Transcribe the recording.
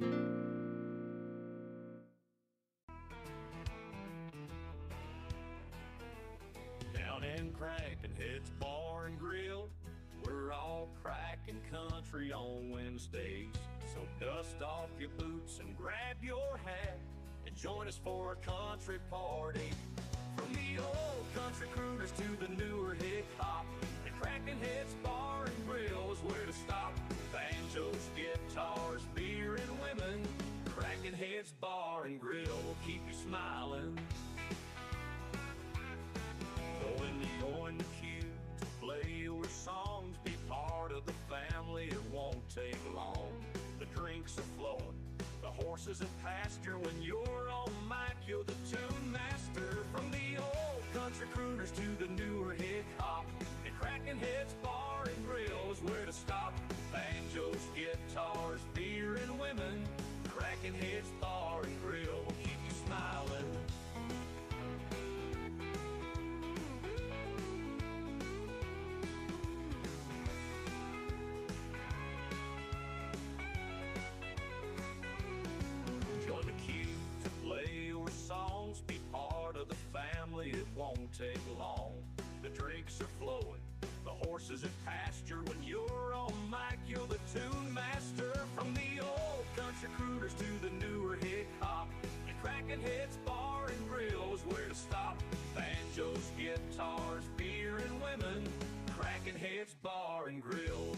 Down in Kraken Heads Bar and Grill, we're all Kraken country on Wednesdays. So dust off your boots and grab your hat and join us for a country party. From the old country Heads Bar and Grill will keep you smiling. When you're in the queue to play your songs, be part of the family, it won't take long. The drinks are flowing, the horses in pasture. When you're on mic, you're the tune master. From the old country crooners to the newer hip hop, and Kraken Heads Bar and Grill is where to stop. family, it won't take long. The drinks are flowing, the horses at pasture. When you're on mic, you're the tune master. From the old country crooners to the newer hip hop, the Kraken Heads, bar and grills, where to stop. Banjos, guitars, beer, and women, Kraken Heads, bar and grill.